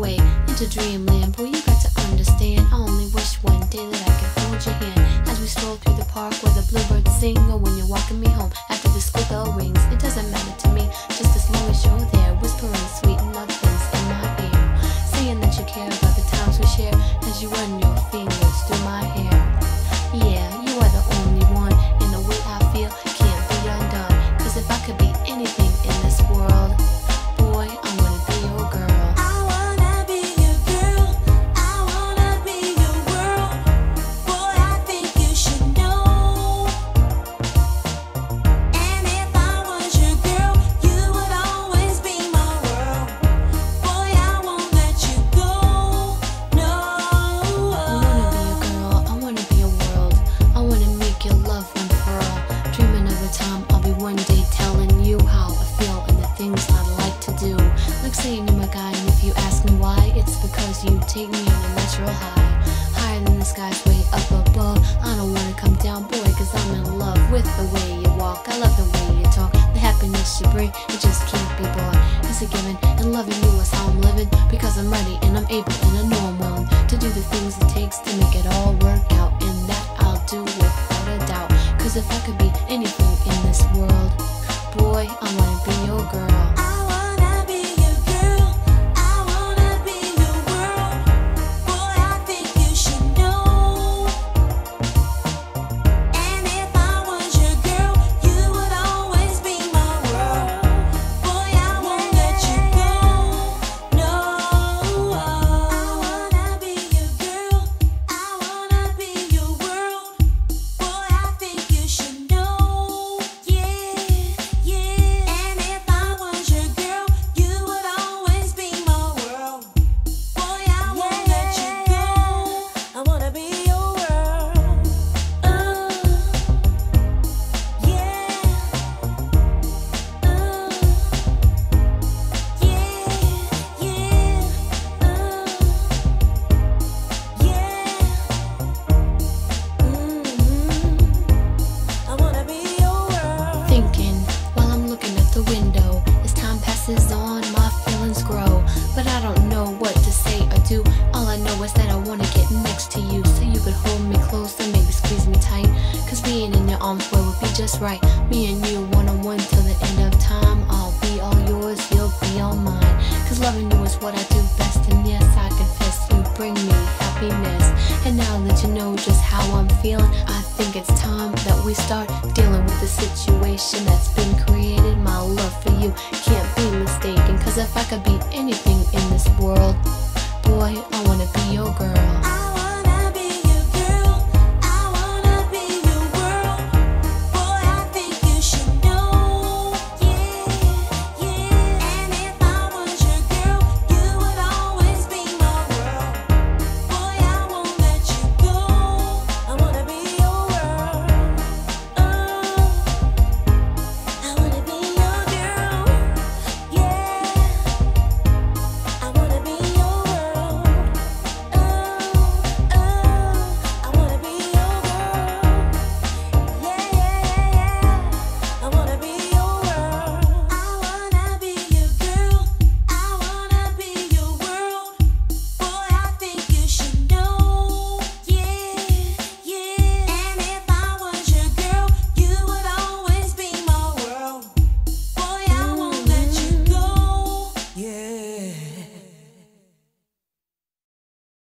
away into dreamland. Boy, you got to understand. I only wish one day that I could hold your hand as we stroll through the park where the bluebirds sing, or when you're walking me home after the school bell rings. It doesn't matter to me, just Saying you're my guy, and if you ask me why, it's because you take me on a natural high. Higher than the skies, way up above. I don't wanna come down, boy, cause I'm in love with the way you walk. I love the way you talk. The happiness you bring, it just can't be bought. It's a given, and loving you is how I'm living. Because I'm ready and I'm able and I know I'm willing to do the things it takes to make it all work out. And that I'll do without a doubt. Cause if I could be anything window. As time passes on, my feelings grow. But I don't know what to say or do. All I know is that I wanna get next to you. So you could hold me close and maybe squeeze me tight. Cause being in your arms, boy, would be just right. Me and you, one on one till the end of time. I'll be all yours, you'll be all mine. Cause loving you is what I do best. And yes, I confess you bring me happiness. And now that you know just how I'm feeling, I think it's time that we start dealing with the situation that's been created. If I could